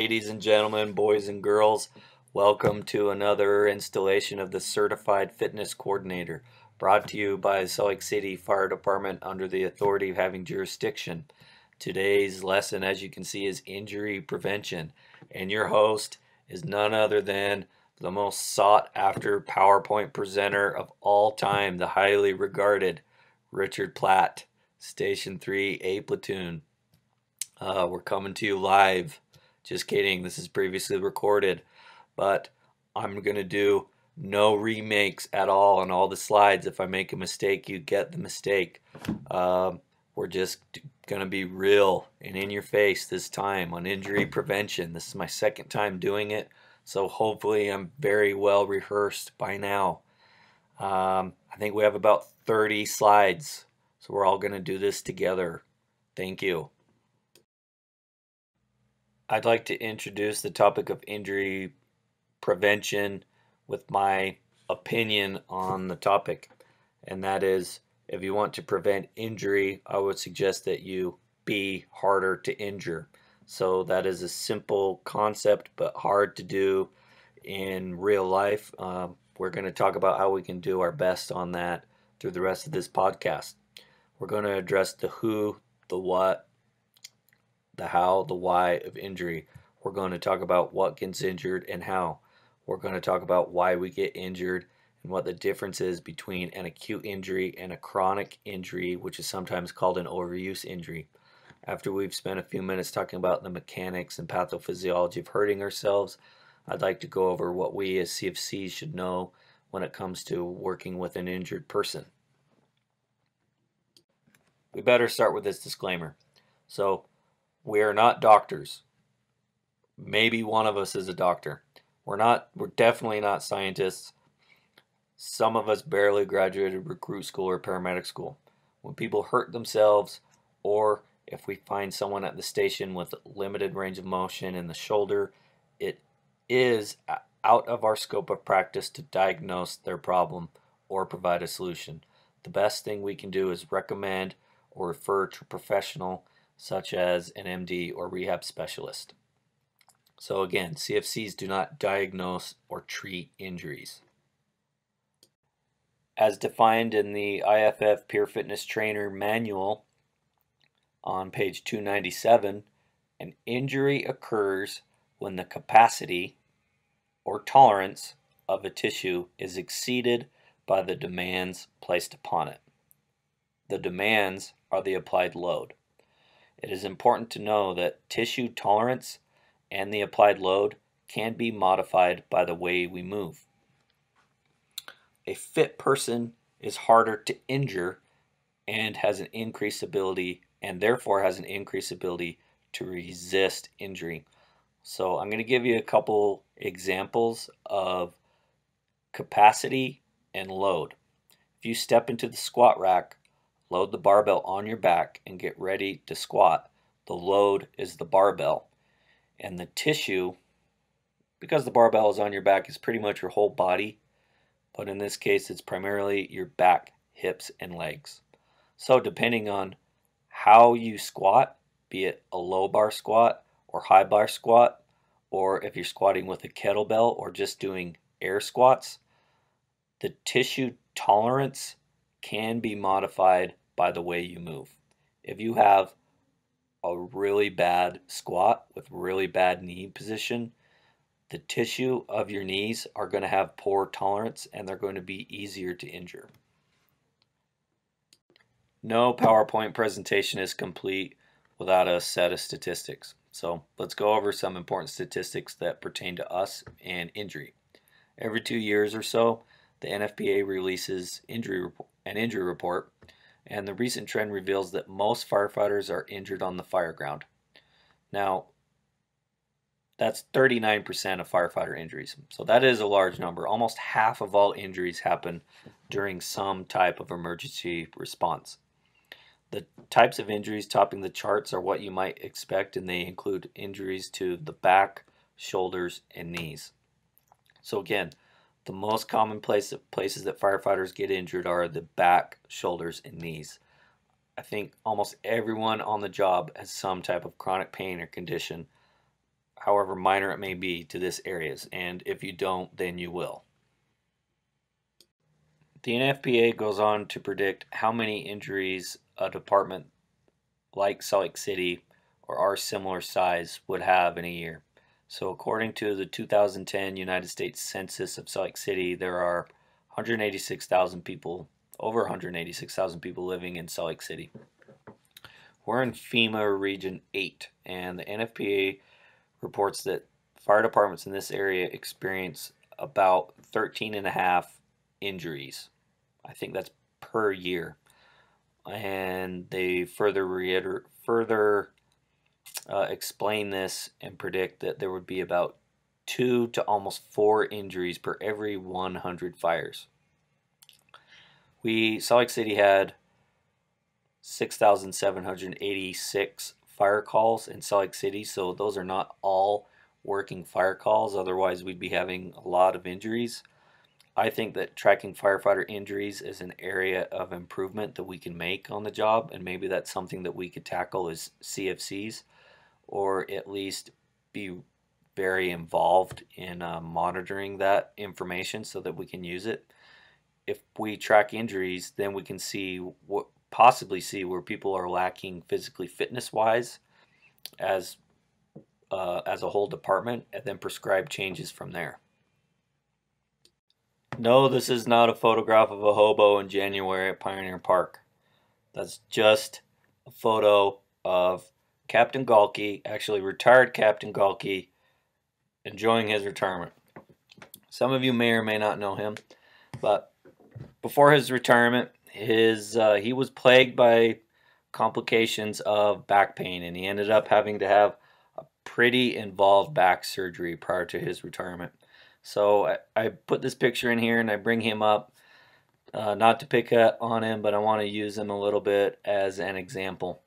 Ladies and gentlemen, boys and girls, welcome to another installation of the Certified Fitness Coordinator, brought to you by Salt Lake City Fire Department under the authority of having jurisdiction. Today's lesson, as you can see, is injury prevention, and your host is none other than the most sought after PowerPoint presenter of all time, the highly regarded Richard Platt, Station 3 A Platoon. Uh, we're coming to you live. Just kidding, this is previously recorded, but I'm going to do no remakes at all on all the slides. If I make a mistake, you get the mistake. Um, we're just going to be real and in your face this time on injury prevention. This is my second time doing it, so hopefully I'm very well rehearsed by now. Um, I think we have about 30 slides, so we're all going to do this together. Thank you. I'd like to introduce the topic of injury prevention with my opinion on the topic, and that is if you want to prevent injury, I would suggest that you be harder to injure. So that is a simple concept, but hard to do in real life. Um, we're going to talk about how we can do our best on that through the rest of this podcast. We're going to address the who, the what, the how, the why of injury. We're going to talk about what gets injured and how. We're going to talk about why we get injured and what the difference is between an acute injury and a chronic injury, which is sometimes called an overuse injury. After we've spent a few minutes talking about the mechanics and pathophysiology of hurting ourselves, I'd like to go over what we as CFCs should know when it comes to working with an injured person. We better start with this disclaimer. So, we are not doctors. Maybe one of us is a doctor. We're not we're definitely not scientists. Some of us barely graduated recruit school or paramedic school. When people hurt themselves or if we find someone at the station with limited range of motion in the shoulder, it is out of our scope of practice to diagnose their problem or provide a solution. The best thing we can do is recommend or refer to a professional such as an MD or rehab specialist. So again, CFCs do not diagnose or treat injuries. As defined in the IFF Peer Fitness Trainer Manual on page 297, an injury occurs when the capacity or tolerance of a tissue is exceeded by the demands placed upon it. The demands are the applied load. It is important to know that tissue tolerance and the applied load can be modified by the way we move. A fit person is harder to injure and has an increased ability and therefore has an increased ability to resist injury. So I'm going to give you a couple examples of capacity and load. If you step into the squat rack, Load the barbell on your back and get ready to squat. The load is the barbell. And the tissue, because the barbell is on your back, is pretty much your whole body. But in this case, it's primarily your back, hips, and legs. So depending on how you squat, be it a low bar squat or high bar squat, or if you're squatting with a kettlebell or just doing air squats, the tissue tolerance can be modified by the way you move. If you have a really bad squat with really bad knee position, the tissue of your knees are going to have poor tolerance and they're going to be easier to injure. No PowerPoint presentation is complete without a set of statistics. So let's go over some important statistics that pertain to us and injury. Every two years or so, the NFPA releases injury an injury report and the recent trend reveals that most firefighters are injured on the fire ground. Now, that's 39% of firefighter injuries. So that is a large number. Almost half of all injuries happen during some type of emergency response. The types of injuries topping the charts are what you might expect, and they include injuries to the back, shoulders, and knees. So again, the most common place, places that firefighters get injured are the back, shoulders, and knees. I think almost everyone on the job has some type of chronic pain or condition however minor it may be, to this areas. And if you don't, then you will. The NFPA goes on to predict how many injuries a department like Salt Lake City or our similar size would have in a year. So according to the 2010 United States Census of Salt Lake City, there are 186,000 people, over 186,000 people living in Salt Lake City. We're in FEMA Region 8, and the NFPA reports that fire departments in this area experience about 13 and a half injuries. I think that's per year. And they further reiter- further uh, explain this and predict that there would be about two to almost four injuries per every 100 fires. We Salt Lake City had 6,786 fire calls in Salt Lake City, so those are not all working fire calls. Otherwise, we'd be having a lot of injuries. I think that tracking firefighter injuries is an area of improvement that we can make on the job, and maybe that's something that we could tackle as CFCs or at least be very involved in uh, monitoring that information so that we can use it. If we track injuries, then we can see what possibly see where people are lacking physically fitness wise as uh, as a whole department and then prescribe changes from there. No, this is not a photograph of a hobo in January at Pioneer Park. That's just a photo of Captain Galkey, actually retired Captain Galkey, enjoying his retirement. Some of you may or may not know him, but before his retirement, his uh, he was plagued by complications of back pain, and he ended up having to have a pretty involved back surgery prior to his retirement. So I, I put this picture in here, and I bring him up, uh, not to pick on him, but I want to use him a little bit as an example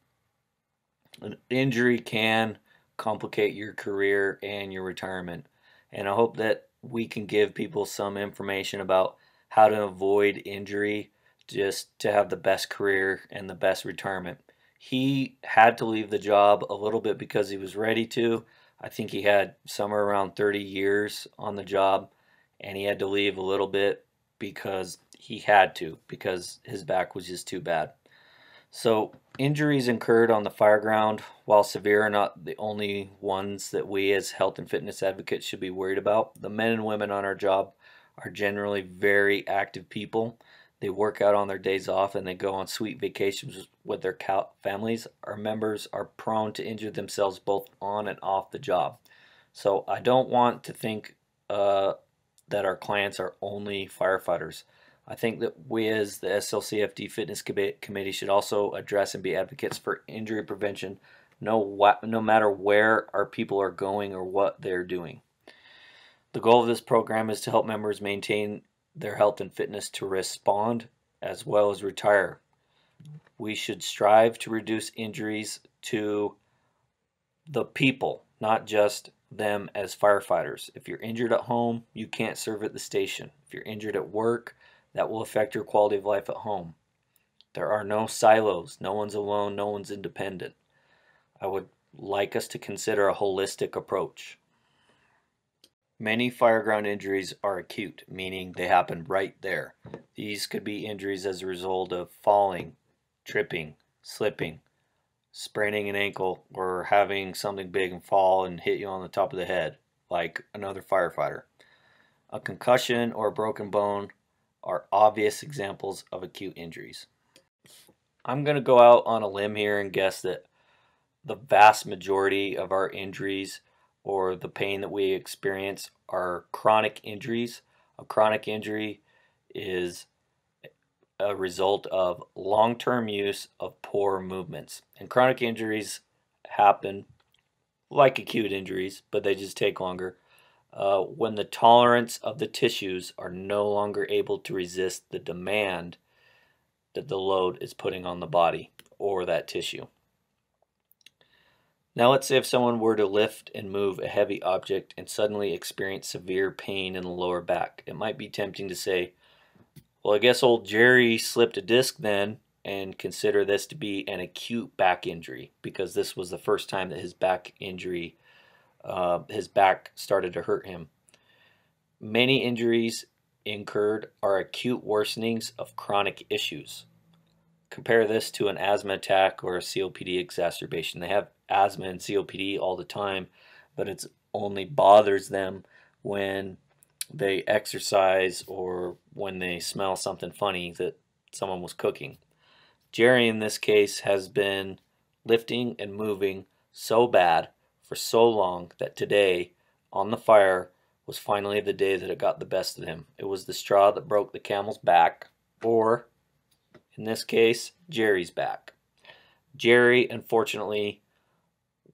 an injury can complicate your career and your retirement. And I hope that we can give people some information about how to avoid injury just to have the best career and the best retirement. He had to leave the job a little bit because he was ready to. I think he had somewhere around 30 years on the job and he had to leave a little bit because he had to because his back was just too bad. So injuries incurred on the fire ground, while severe, are not the only ones that we as health and fitness advocates should be worried about. The men and women on our job are generally very active people. They work out on their days off and they go on sweet vacations with their families. Our members are prone to injure themselves both on and off the job. So I don't want to think uh, that our clients are only firefighters. I think that we as the SLCFD Fitness Committee should also address and be advocates for injury prevention no, no matter where our people are going or what they're doing. The goal of this program is to help members maintain their health and fitness to respond as well as retire. We should strive to reduce injuries to the people, not just them as firefighters. If you're injured at home, you can't serve at the station. If you're injured at work, that will affect your quality of life at home. There are no silos. No one's alone. No one's independent. I would like us to consider a holistic approach. Many fireground injuries are acute, meaning they happen right there. These could be injuries as a result of falling, tripping, slipping, spraining an ankle, or having something big and fall and hit you on the top of the head, like another firefighter. A concussion or a broken bone are obvious examples of acute injuries. I'm going to go out on a limb here and guess that the vast majority of our injuries or the pain that we experience are chronic injuries. A chronic injury is a result of long term use of poor movements. And chronic injuries happen like acute injuries, but they just take longer uh, when the tolerance of the tissues are no longer able to resist the demand that the load is putting on the body or that tissue. Now let's say if someone were to lift and move a heavy object and suddenly experience severe pain in the lower back. It might be tempting to say, well, I guess old Jerry slipped a disc then and consider this to be an acute back injury because this was the first time that his back injury uh, his back started to hurt him. Many injuries incurred are acute worsenings of chronic issues. Compare this to an asthma attack or a COPD exacerbation. They have asthma and COPD all the time, but it only bothers them when they exercise or when they smell something funny that someone was cooking. Jerry, in this case, has been lifting and moving so bad for so long that today, on the fire, was finally the day that it got the best of him. It was the straw that broke the camel's back, or, in this case, Jerry's back. Jerry, unfortunately,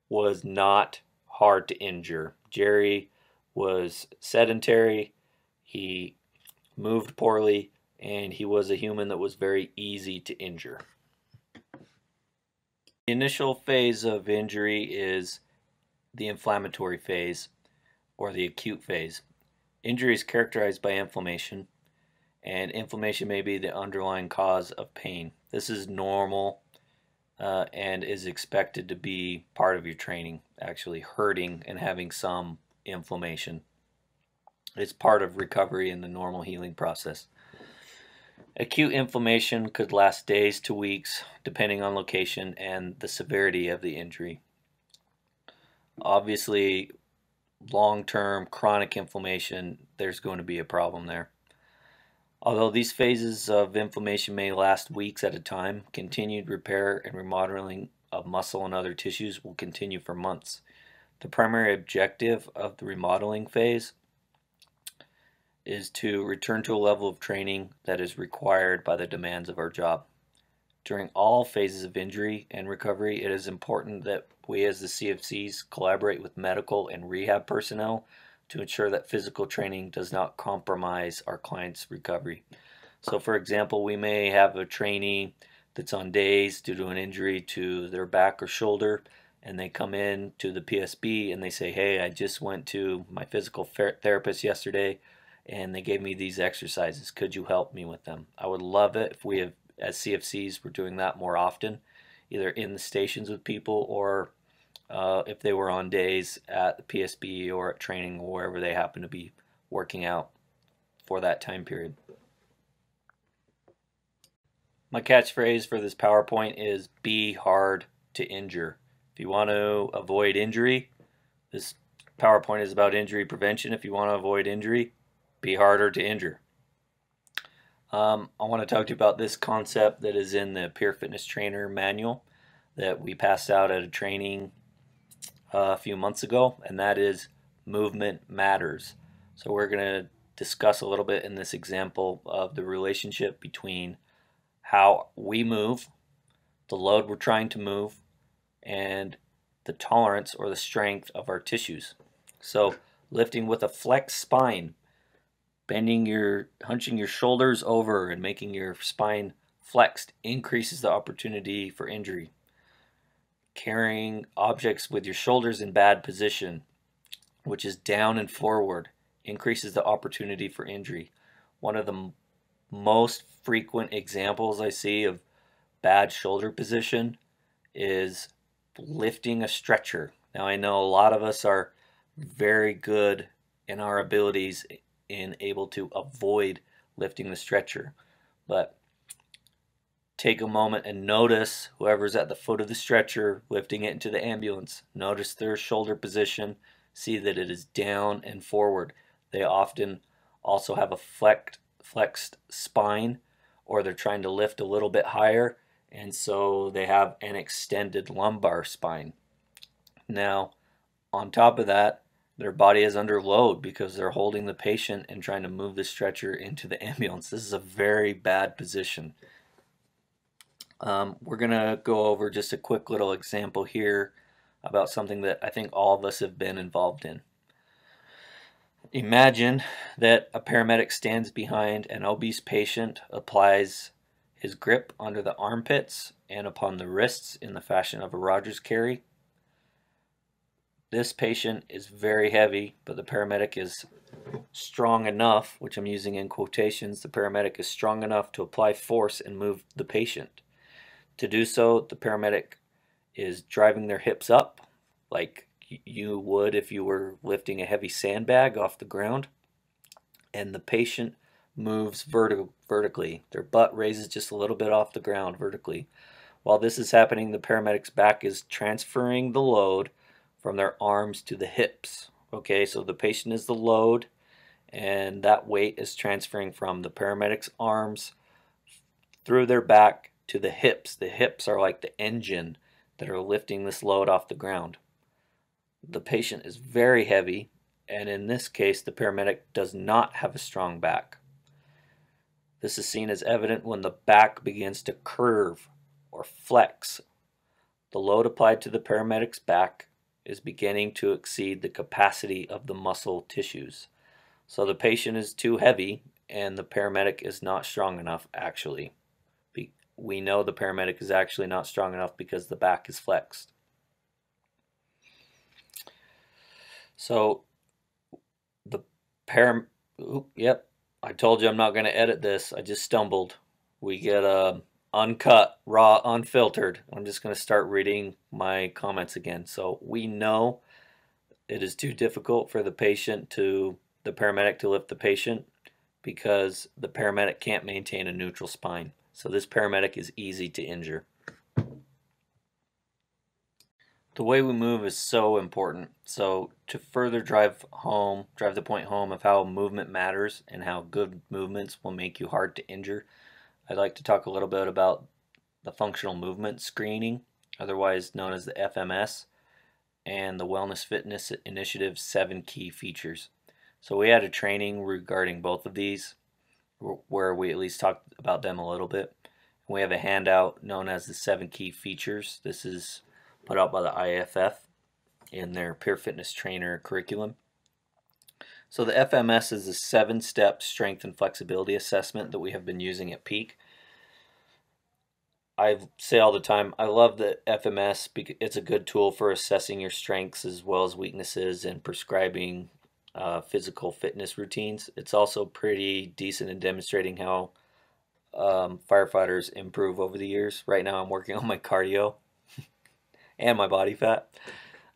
was not hard to injure. Jerry was sedentary, he moved poorly, and he was a human that was very easy to injure. The initial phase of injury is the inflammatory phase or the acute phase. Injury is characterized by inflammation, and inflammation may be the underlying cause of pain. This is normal uh, and is expected to be part of your training, actually hurting and having some inflammation. It's part of recovery in the normal healing process. Acute inflammation could last days to weeks, depending on location and the severity of the injury. Obviously, long term chronic inflammation, there's going to be a problem there. Although these phases of inflammation may last weeks at a time, continued repair and remodeling of muscle and other tissues will continue for months. The primary objective of the remodeling phase is to return to a level of training that is required by the demands of our job. During all phases of injury and recovery, it is important that we as the CFCs collaborate with medical and rehab personnel to ensure that physical training does not compromise our client's recovery. So for example, we may have a trainee that's on days due to an injury to their back or shoulder and they come in to the PSB and they say, hey, I just went to my physical therapist yesterday and they gave me these exercises. Could you help me with them? I would love it if we have, as CFCs, we're doing that more often, either in the stations with people or uh, if they were on days at the PSB or at training or wherever they happen to be working out for that time period. My catchphrase for this PowerPoint is be hard to injure. If you want to avoid injury, this PowerPoint is about injury prevention. If you want to avoid injury, be harder to injure. Um, I want to talk to you about this concept that is in the Peer Fitness Trainer manual that we passed out at a training uh, a few months ago, and that is movement matters. So we're going to discuss a little bit in this example of the relationship between how we move, the load we're trying to move, and the tolerance or the strength of our tissues. So lifting with a flexed spine, bending your, hunching your shoulders over and making your spine flexed increases the opportunity for injury carrying objects with your shoulders in bad position, which is down and forward, increases the opportunity for injury. One of the most frequent examples I see of bad shoulder position is lifting a stretcher. Now, I know a lot of us are very good in our abilities in able to avoid lifting the stretcher, but take a moment and notice whoever's at the foot of the stretcher lifting it into the ambulance. Notice their shoulder position. See that it is down and forward. They often also have a flexed, flexed spine or they're trying to lift a little bit higher and so they have an extended lumbar spine. Now, on top of that, their body is under load because they're holding the patient and trying to move the stretcher into the ambulance. This is a very bad position. Um, we're going to go over just a quick little example here about something that I think all of us have been involved in. Imagine that a paramedic stands behind an obese patient, applies his grip under the armpits and upon the wrists in the fashion of a Rogers carry. This patient is very heavy, but the paramedic is strong enough, which I'm using in quotations, the paramedic is strong enough to apply force and move the patient. To do so, the paramedic is driving their hips up like you would if you were lifting a heavy sandbag off the ground. And the patient moves verti- vertically. Their butt raises just a little bit off the ground vertically. While this is happening, the paramedic's back is transferring the load from their arms to the hips. Okay, so the patient is the load, and that weight is transferring from the paramedic's arms through their back to the hips. The hips are like the engine that are lifting this load off the ground. The patient is very heavy, and in this case, the paramedic does not have a strong back. This is seen as evident when the back begins to curve or flex. The load applied to the paramedic's back is beginning to exceed the capacity of the muscle tissues. So the patient is too heavy and the paramedic is not strong enough actually. We know the paramedic is actually not strong enough because the back is flexed. So the param yep, I told you I'm not going to edit this. I just stumbled. We get a uncut, raw, unfiltered. I'm just going to start reading my comments again. So we know it is too difficult for the patient to, the paramedic to lift the patient because the paramedic can't maintain a neutral spine. So this paramedic is easy to injure. The way we move is so important. So to further drive home, drive the point home of how movement matters and how good movements will make you hard to injure, I'd like to talk a little bit about the functional movement screening, otherwise known as the FMS, and the Wellness Fitness Initiative's seven key features. So we had a training regarding both of these where we at least talked about them a little bit. We have a handout known as the seven key features. This is put out by the IFF in their Peer Fitness Trainer curriculum. So the FMS is a seven-step strength and flexibility assessment that we have been using at Peak. I say all the time, I love the FMS because it's a good tool for assessing your strengths as well as weaknesses and prescribing uh, physical fitness routines. It's also pretty decent in demonstrating how um, firefighters improve over the years. Right now, I'm working on my cardio and my body fat.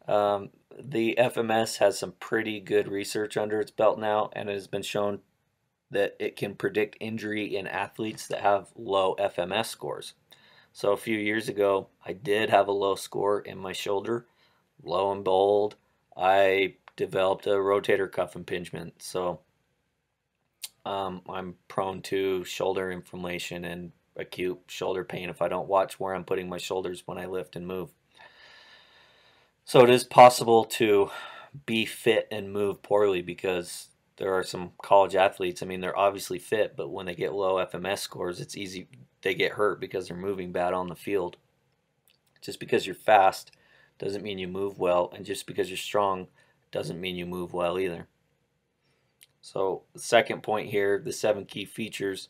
Um, the FMS has some pretty good research under its belt now, and it has been shown that it can predict injury in athletes that have low FMS scores. So a few years ago, I did have a low score in my shoulder. Lo and behold, I developed a rotator cuff impingement. So um, I'm prone to shoulder inflammation and acute shoulder pain if I don't watch where I'm putting my shoulders when I lift and move. So it is possible to be fit and move poorly because there are some college athletes. I mean, they're obviously fit, but when they get low FMS scores, it's easy they get hurt because they're moving bad on the field. Just because you're fast doesn't mean you move well, and just because you're strong doesn't mean you move well either. So, the second point here, the seven key features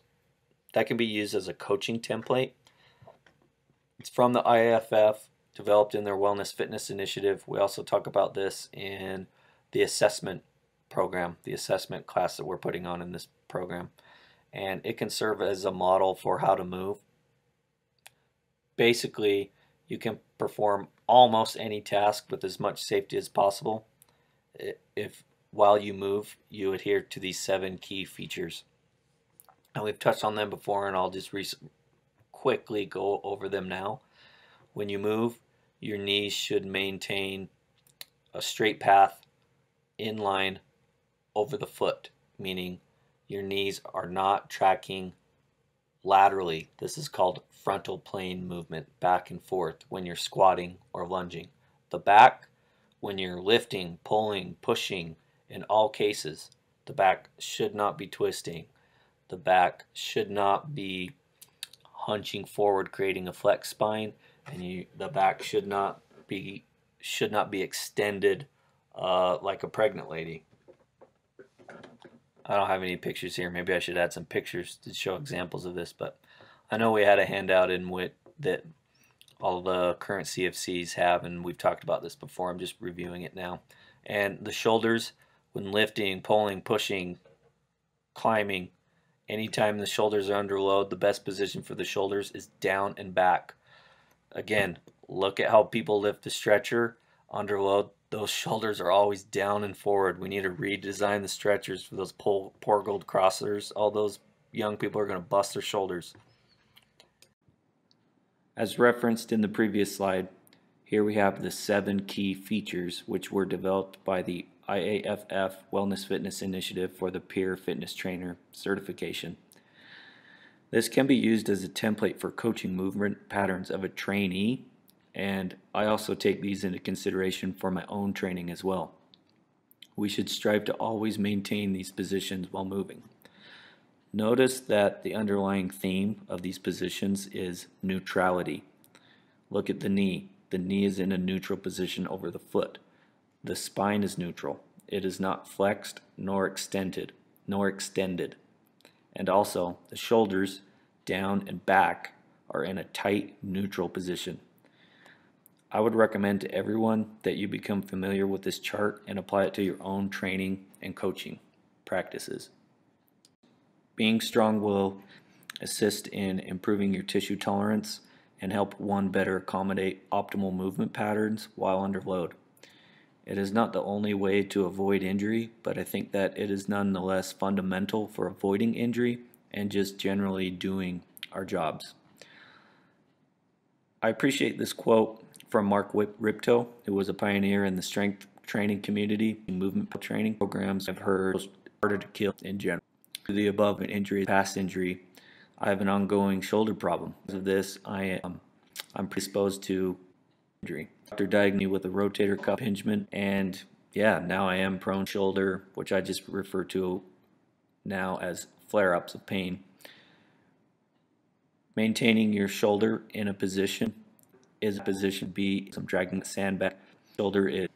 that can be used as a coaching template. It's from the IFF developed in their wellness fitness initiative. We also talk about this in the assessment program, the assessment class that we're putting on in this program. And it can serve as a model for how to move. Basically, you can perform almost any task with as much safety as possible if while you move you adhere to these seven key features. And we've touched on them before and I'll just quickly go over them now. When you move, your knees should maintain a straight path in line over the foot, meaning your knees are not tracking laterally. This is called frontal plane movement, back and forth when you're squatting or lunging. The back, when you're lifting, pulling, pushing, in all cases, the back should not be twisting. The back should not be hunching forward, creating a flex spine and you the back should not be should not be extended uh, like a pregnant lady. I don't have any pictures here. Maybe I should add some pictures to show examples of this, but I know we had a handout in WIT that all the current CFCs have, and we've talked about this before. I'm just reviewing it now. And the shoulders, when lifting, pulling, pushing, climbing, anytime the shoulders are under load, the best position for the shoulders is down and back. Again, look at how people lift the stretcher under load. Those shoulders are always down and forward. We need to redesign the stretchers for those poor, gold crossers. All those young people are going to bust their shoulders. As referenced in the previous slide, here we have the seven key features which were developed by the IAFF Wellness Fitness Initiative for the Peer Fitness Trainer certification. This can be used as a template for coaching movement patterns of a trainee, and I also take these into consideration for my own training as well. We should strive to always maintain these positions while moving. Notice that the underlying theme of these positions is neutrality. Look at the knee. The knee is in a neutral position over the foot. The spine is neutral. It is not flexed nor extended, nor extended. And also, the shoulders down and back are in a tight neutral position. I would recommend to everyone that you become familiar with this chart and apply it to your own training and coaching practices. Being strong will assist in improving your tissue tolerance and help one better accommodate optimal movement patterns while under load. It is not the only way to avoid injury, but I think that it is nonetheless fundamental for avoiding injury and just generally doing our jobs. I appreciate this quote from Mark Rippetoe, who was a pioneer in the strength training community movement training programs I've heard harder to kill in general. To the above an injury, past injury, I have an ongoing shoulder problem. Because of this, I am I'm predisposed to injury. Doctor diagnosed me with a rotator cuff impingement, and yeah, now I am prone shoulder, which I just refer to now as flare-ups of pain. Maintaining your shoulder in a position is position B. I'm dragging the sandbag. Shoulder is.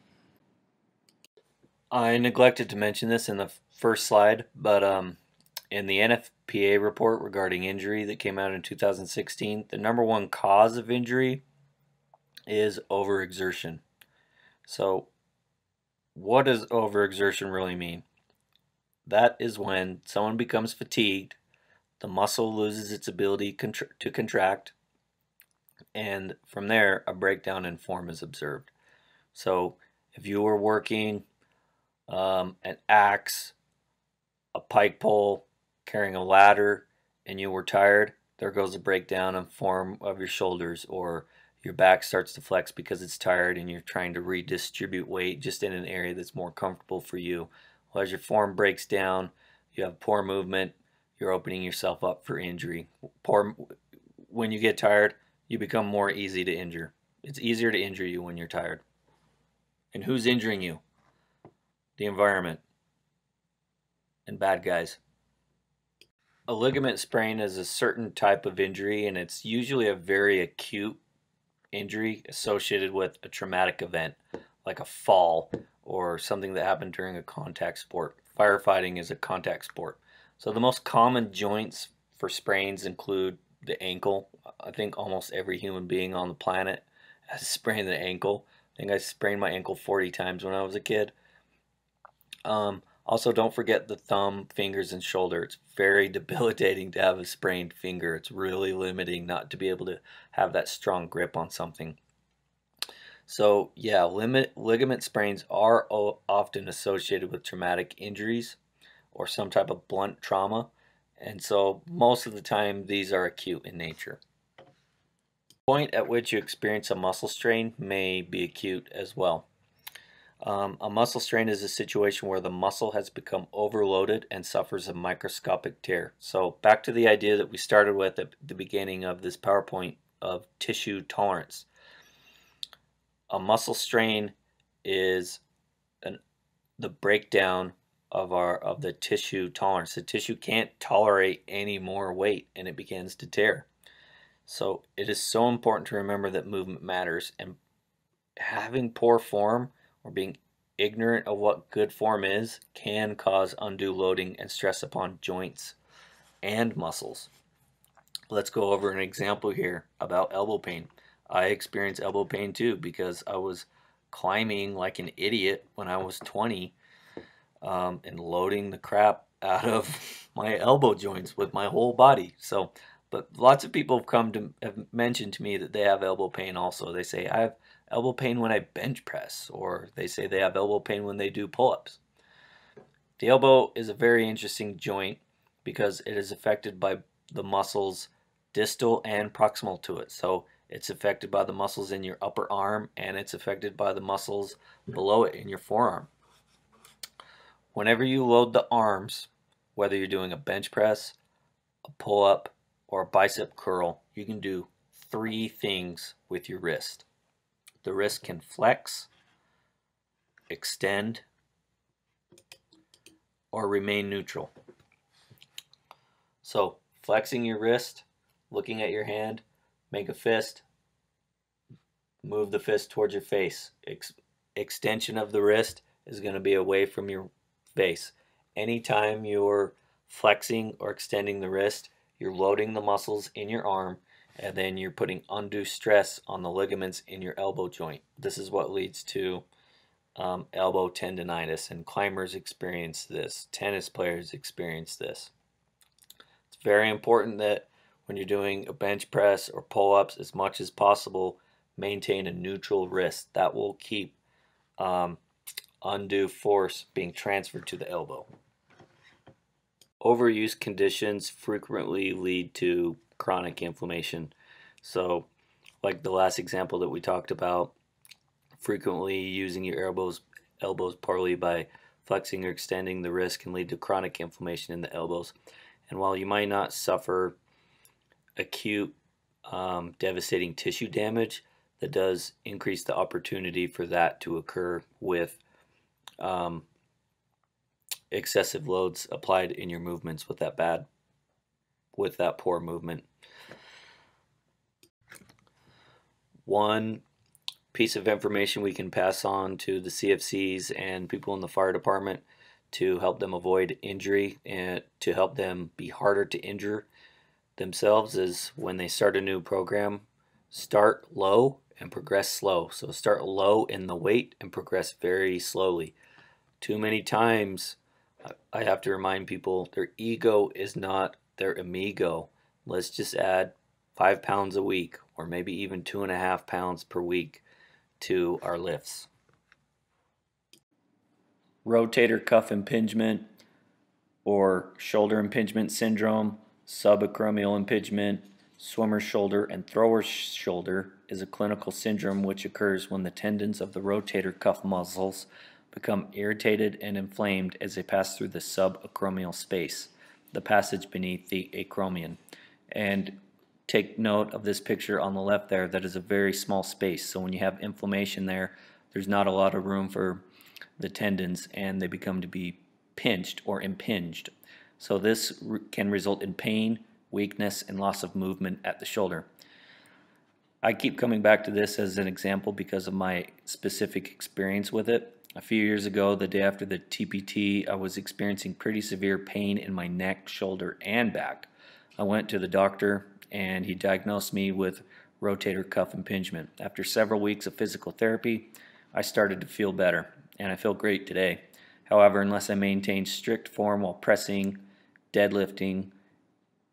I neglected to mention this in the first slide, but um, in the NFPA report regarding injury that came out in 2016, the number one cause of injury is overexertion. So, what does overexertion really mean? That is when someone becomes fatigued, the muscle loses its ability to contract, and from there, a breakdown in form is observed. So, if you were working um, an axe, a pike pole, carrying a ladder, and you were tired, there goes a breakdown in form of your shoulders or your back starts to flex because it's tired and you're trying to redistribute weight just in an area that's more comfortable for you. Well, as your form breaks down, you have poor movement, you're opening yourself up for injury. Poor, when you get tired, you become more easy to injure. It's easier to injure you when you're tired. And who's injuring you? The environment and bad guys. A ligament sprain is a certain type of injury and it's usually a very acute injury associated with a traumatic event like a fall or something that happened during a contact sport. Firefighting is a contact sport. So the most common joints for sprains include the ankle. I think almost every human being on the planet has sprained an ankle. I think I sprained my ankle 40 times when I was a kid. Um, also, don't forget the thumb, fingers, and shoulder. It's very debilitating to have a sprained finger. It's really limiting not to be able to have that strong grip on something. So, yeah, limit, ligament sprains are often associated with traumatic injuries or some type of blunt trauma. And so, most of the time, these are acute in nature. Point at which you experience a muscle strain may be acute as well. Um, a muscle strain is a situation where the muscle has become overloaded and suffers a microscopic tear. So back to the idea that we started with at the beginning of this PowerPoint of tissue tolerance. A muscle strain is an, the breakdown of our of the tissue tolerance. The tissue can't tolerate any more weight and it begins to tear. So it is so important to remember that movement matters and having poor form or being ignorant of what good form is can cause undue loading and stress upon joints and muscles. Let's go over an example here about elbow pain. I experienced elbow pain too because I was climbing like an idiot when I was 20 um, and loading the crap out of my elbow joints with my whole body. So, but lots of people have come to have mentioned to me that they have elbow pain also. They say I have elbow pain when I bench press, or they say they have elbow pain when they do pull ups. The elbow is a very interesting joint because it is affected by the muscles distal and proximal to it. So it's affected by the muscles in your upper arm and it's affected by the muscles below it in your forearm. Whenever you load the arms, whether you're doing a bench press, a pull up, or bicep curl, you can do three things with your wrist. The wrist can flex, extend, or remain neutral. So flexing your wrist, looking at your hand, make a fist, move the fist towards your face. Ex extension of the wrist is going to be away from your face. Anytime you're flexing or extending the wrist, you're loading the muscles in your arm and then you're putting undue stress on the ligaments in your elbow joint. This is what leads to um, elbow tendonitis, and climbers experience this. Tennis players experience this. It's very important that when you're doing a bench press or pull ups, as much as possible, maintain a neutral wrist. That will keep um, undue force being transferred to the elbow. Overuse conditions frequently lead to chronic inflammation. So, like the last example that we talked about, frequently using your elbows elbows poorly by flexing or extending the wrist can lead to chronic inflammation in the elbows. And while you might not suffer acute um, devastating tissue damage, that does increase the opportunity for that to occur with um, excessive loads applied in your movements with that bad, with that poor movement. One piece of information we can pass on to the CFCs and people in the fire department to help them avoid injury and to help them be harder to injure themselves is when they start a new program, start low and progress slow. So start low in the weight and progress very slowly. Too many times I have to remind people their ego is not their amigo. Let's just add five pounds a week or maybe even two and a half pounds per week to our lifts. Rotator cuff impingement or shoulder impingement syndrome, subacromial impingement, swimmer's shoulder, and thrower's shoulder is a clinical syndrome which occurs when the tendons of the rotator cuff muscles become irritated and inflamed as they pass through the subacromial space, the passage beneath the acromion. And take note of this picture on the left there. That is a very small space. So when you have inflammation there there's not a lot of room for the tendons and they become to be pinched or impinged. So this can result in pain weakness and loss of movement at the shoulder. I keep coming back to this as an example because of my specific experience with it a few years ago the day after the TPT I was experiencing pretty severe pain in my neck shoulder and back I went to the doctor and he diagnosed me with rotator cuff impingement. After several weeks of physical therapy, I started to feel better, and I feel great today. However, unless I maintain strict form while pressing, deadlifting,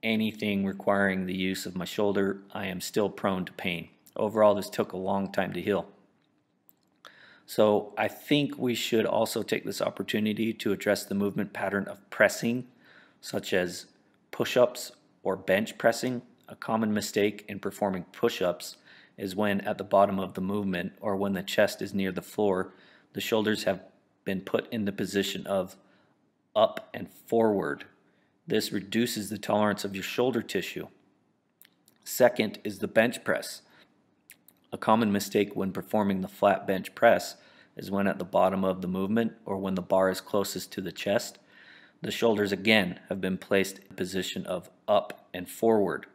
anything requiring the use of my shoulder, I am still prone to pain. Overall, this took a long time to heal. So I think we should also take this opportunity to address the movement pattern of pressing, such as push-ups or bench pressing a common mistake in performing push-ups is when at the bottom of the movement or when the chest is near the floor, the shoulders have been put in the position of up and forward. This reduces the tolerance of your shoulder tissue. Second is the bench press. A common mistake when performing the flat bench press is when at the bottom of the movement or when the bar is closest to the chest, the shoulders again have been placed in a position of up and forward.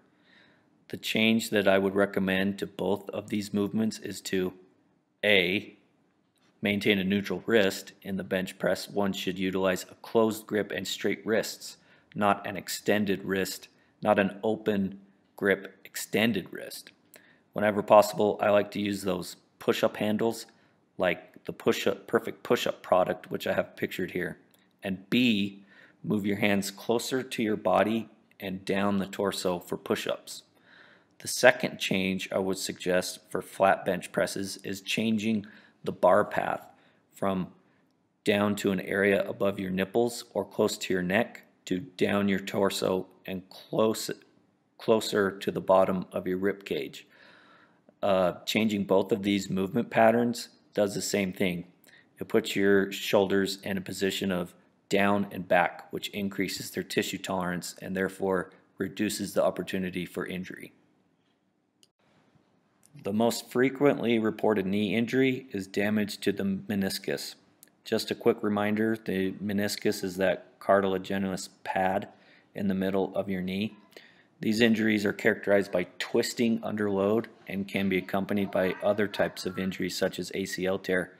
The change that I would recommend to both of these movements is to A, maintain a neutral wrist. In the bench press, one should utilize a closed grip and straight wrists, not an extended wrist, not an open grip extended wrist. Whenever possible, I like to use those push-up handles like the push-up perfect push-up product which I have pictured here. And B, move your hands closer to your body and down the torso for push-ups. The second change I would suggest for flat bench presses is changing the bar path from down to an area above your nipples or close to your neck to down your torso and close closer to the bottom of your rib cage. Uh, changing both of these movement patterns does the same thing. It puts your shoulders in a position of down and back, which increases their tissue tolerance and therefore reduces the opportunity for injury. The most frequently reported knee injury is damage to the meniscus. Just a quick reminder, the meniscus is that cartilaginous pad in the middle of your knee. These injuries are characterized by twisting under load and can be accompanied by other types of injuries such as ACL tear.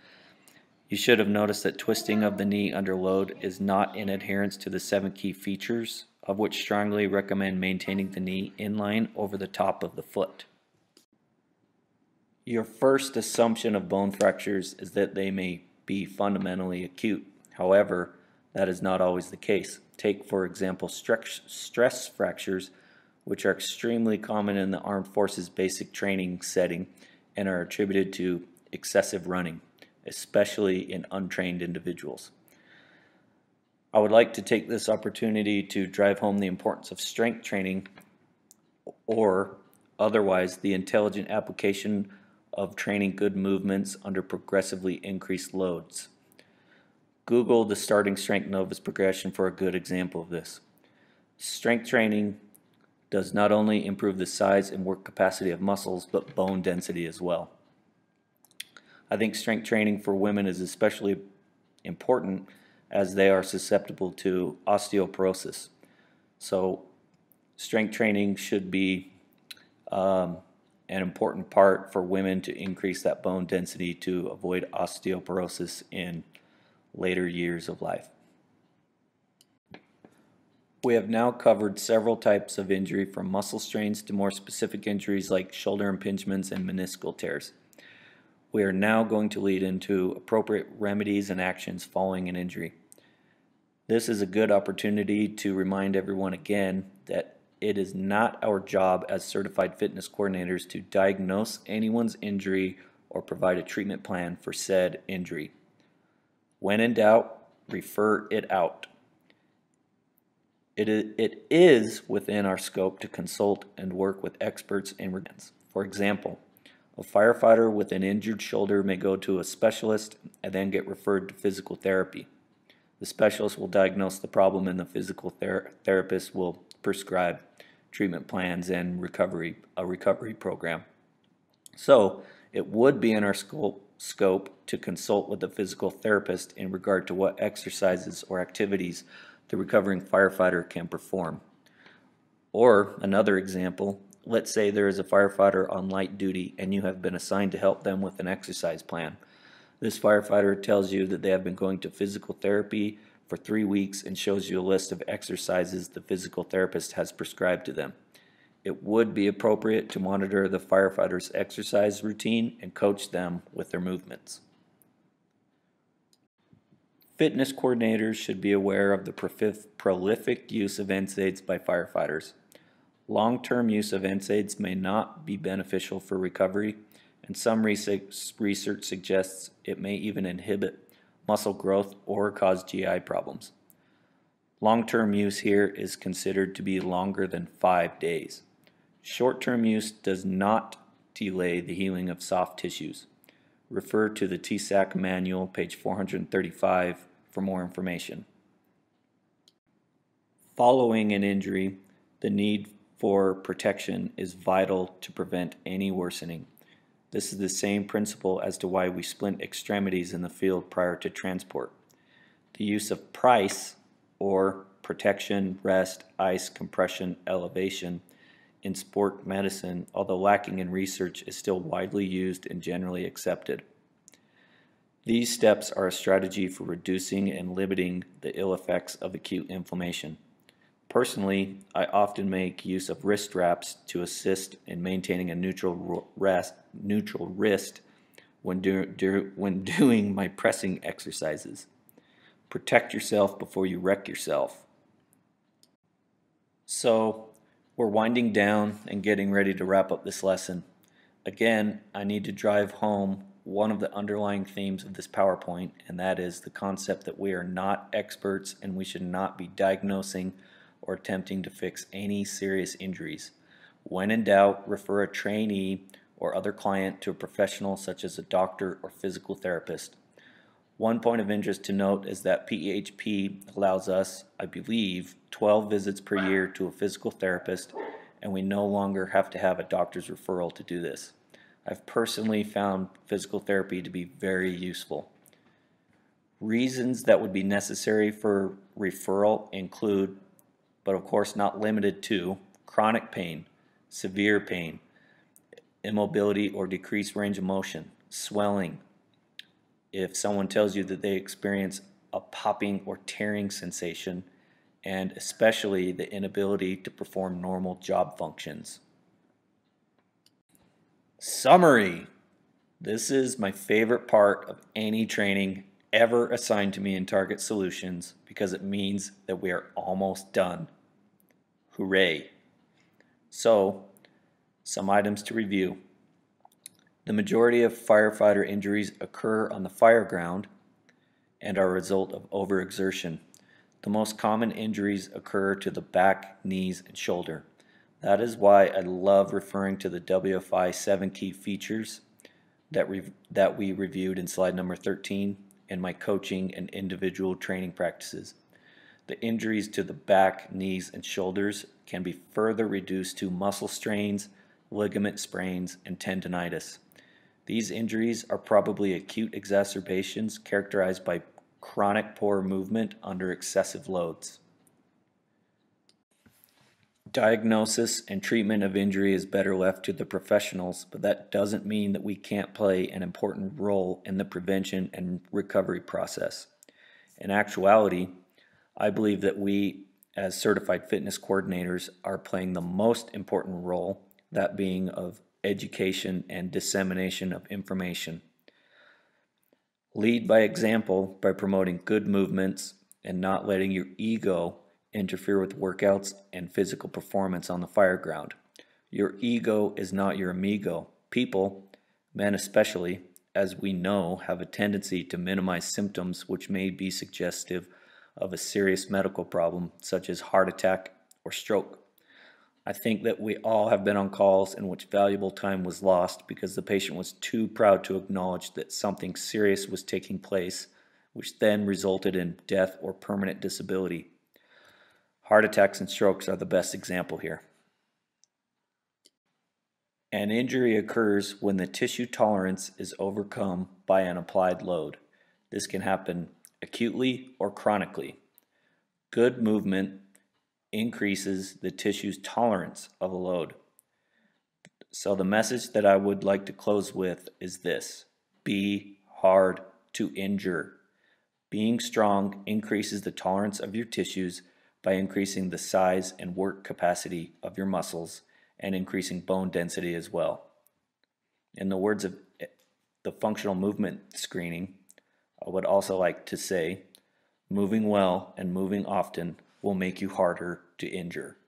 You should have noticed that twisting of the knee under load is not in adherence to the seven key features, of which strongly recommend maintaining the knee in line over the top of the foot. Your first assumption of bone fractures is that they may be fundamentally acute. However, that is not always the case. Take, for example, stress, stress fractures, which are extremely common in the armed forces basic training setting and are attributed to excessive running especially in untrained individuals. I would like to take this opportunity to drive home the importance of strength training or otherwise the intelligent application of training good movements under progressively increased loads. Google the starting strength novice progression for a good example of this. Strength training does not only improve the size and work capacity of muscles, but bone density as well. I think strength training for women is especially important as they are susceptible to osteoporosis. So strength training should be um, an important part for women to increase that bone density to avoid osteoporosis in later years of life. We have now covered several types of injury from muscle strains to more specific injuries like shoulder impingements and meniscal tears. We are now going to lead into appropriate remedies and actions following an injury. This is a good opportunity to remind everyone again that it is not our job as certified fitness coordinators to diagnose anyone's injury or provide a treatment plan for said injury. When in doubt, refer it out. It is within our scope to consult and work with experts in regards. For example, a firefighter with an injured shoulder may go to a specialist and then get referred to physical therapy. The specialist will diagnose the problem and the physical ther therapist will prescribe treatment plans and recovery a recovery program. So it would be in our scope, scope to consult with a physical therapist in regard to what exercises or activities the recovering firefighter can perform. Or another example, let's say there is a firefighter on light duty and you have been assigned to help them with an exercise plan. This firefighter tells you that they have been going to physical therapy for three weeks and shows you a list of exercises the physical therapist has prescribed to them. It would be appropriate to monitor the firefighter's exercise routine and coach them with their movements. Fitness coordinators should be aware of the prolific use of NSAIDs by firefighters. Long-term use of NSAIDs may not be beneficial for recovery, and some research, suggests it may even inhibit muscle growth or cause GI problems. Long-term use here is considered to be longer than five days. Short-term use does not delay the healing of soft tissues. Refer to the TSAC manual, page 435, for more information. Following an injury, the need for protection is vital to prevent any worsening. This is the same principle as to why we splint extremities in the field prior to transport. The use of price or protection, rest, ice, compression, elevation in sport medicine, although lacking in research, is still widely used and generally accepted. These steps are a strategy for reducing and limiting the ill effects of acute inflammation. Personally, I often make use of wrist wraps to assist in maintaining a neutral rest, neutral wrist when, do, do, when doing my pressing exercises. Protect yourself before you wreck yourself. So, We're winding down and getting ready to wrap up this lesson. Again, I need to drive home one of the underlying themes of this PowerPoint, and that is the concept that we are not experts and we should not be diagnosing or attempting to fix any serious injuries. When in doubt, refer a trainee or other client to a professional such as a doctor or physical therapist. One point of interest to note is that PHP allows us, I believe, 12 visits per year to a physical therapist, and we no longer have to have a doctor's referral to do this. I've personally found physical therapy to be very useful. Reasons that would be necessary for referral include, but of course not limited to, chronic pain, severe pain, immobility or decreased range of motion, swelling, if someone tells you that they experience a popping or tearing sensation, and especially the inability to perform normal job functions. Summary. This is my favorite part of any training ever assigned to me in Target Solutions because it means that we are almost done. Hooray. So, some items to review. The majority of firefighter injuries occur on the fire ground and are a result of overexertion. The most common injuries occur to the back, knees, and shoulder. That is why I love referring to the WFI 7 key features that, that we reviewed in slide number 13 in my coaching and individual training practices. The injuries to the back, knees, and shoulders can be further reduced to muscle strains, ligament sprains, and tendonitis. These injuries are probably acute exacerbations characterized by chronic poor movement under excessive loads. Diagnosis and treatment of injury is better left to the professionals, but that doesn't mean that we can't play an important role in the prevention and recovery process. In actuality, I believe that we, as certified fitness coordinators, are playing the most important role, that being of education, and dissemination of information. Lead by example by promoting good movements and not letting your ego interfere with workouts and physical performance on the fire ground. Your ego is not your amigo. People, men especially, as we know, have a tendency to minimize symptoms which may be suggestive of a serious medical problem such as heart attack or stroke. I think that we all have been on calls in which valuable time was lost because the patient was too proud to acknowledge that something serious was taking place, which then resulted in death or permanent disability. Heart attacks and strokes are the best example here. An injury occurs when the tissue tolerance is overcome by an applied load. This can happen acutely or chronically. Good movement increases the tissue's tolerance of a load. So the message that I would like to close with is this. Be hard to injure. Being strong increases the tolerance of your tissues by increasing the size and work capacity of your muscles and increasing bone density as well. In the words of eh, the functional movement screening, I would also like to say, moving well and moving often will make you harder to injure.